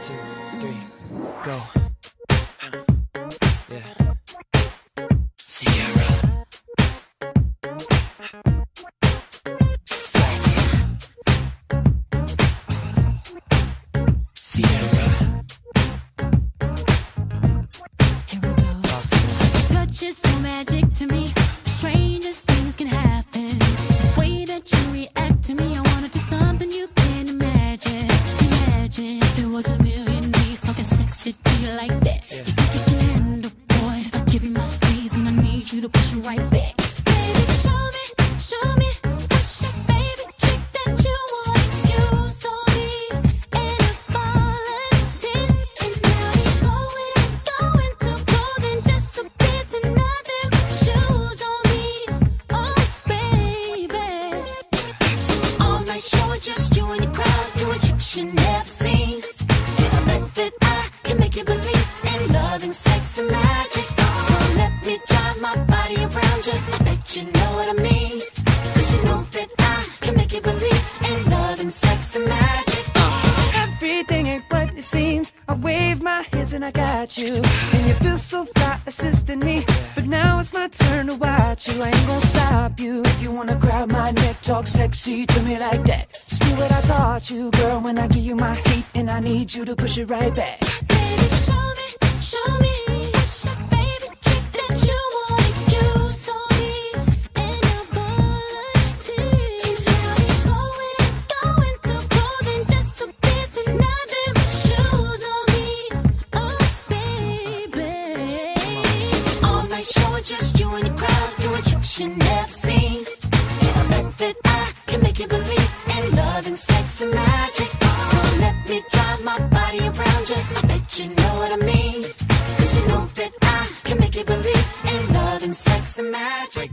two, three, go. You like that. You think you can handle, boy? I give you my squeeze and I need you to push it right back. Baby, show me, show me. Trick. Oh, just you and your crowd doing tricks you never seen. In love and sex and magic. So let me drive my body around you. I bet you know what I mean. Cause you know that I can make you believe in love and sex and magic. Everything ain't what it seems. I wave my hands and I got you. And you feel so fly assisting me. But now it's my turn to watch you. I ain't gonna stop you. If you wanna grab my neck, talk sexy to me like that. Just do what I taught you, girl. When I give you my heat, and I need you to push it right back. Baby, you never seen. I bet that I can make you believe in love and sex and magic. So let me drive my body around you. I bet you know what I mean. Cause you know that I can make you believe in love and sex and magic.